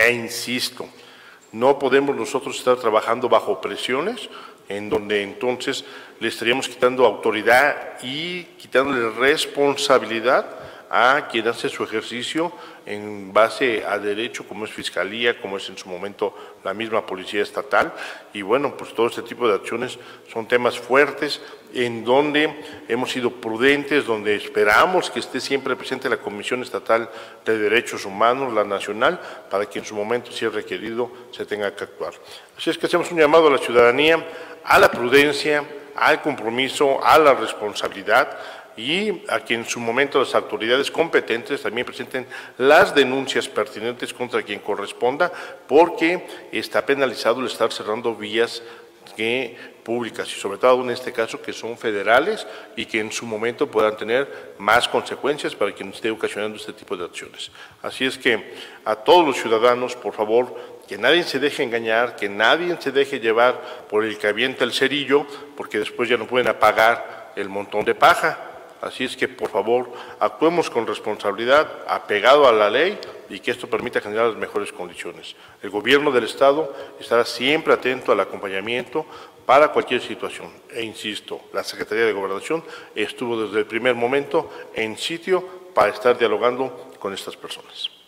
E insisto, no podemos nosotros estar trabajando bajo presiones en donde entonces le estaríamos quitando autoridad y quitándole responsabilidad a quien hace su ejercicio en base a derecho, como es Fiscalía, como es en su momento la misma Policía Estatal. Y bueno, pues todo este tipo de acciones son temas fuertes en donde hemos sido prudentes, donde esperamos que esté siempre presente la Comisión Estatal de Derechos Humanos, la nacional, para que en su momento, si es requerido, se tenga que actuar. Así es que hacemos un llamado a la ciudadanía a la prudencia, al compromiso, a la responsabilidad, y a que en su momento las autoridades competentes también presenten las denuncias pertinentes contra quien corresponda, porque está penalizado el estar cerrando vías públicas y sobre todo en este caso que son federales y que en su momento puedan tener más consecuencias para quien esté ocasionando este tipo de acciones. Así es que a todos los ciudadanos, por favor, que nadie se deje engañar, que nadie se deje llevar por el que avienta el cerillo, porque después ya no pueden apagar el montón de paja. Así es que, por favor, actuemos con responsabilidad, apegado a la ley y que esto permita generar las mejores condiciones. El Gobierno del Estado estará siempre atento al acompañamiento para cualquier situación. E insisto, la Secretaría de Gobernación estuvo desde el primer momento en sitio para estar dialogando con estas personas.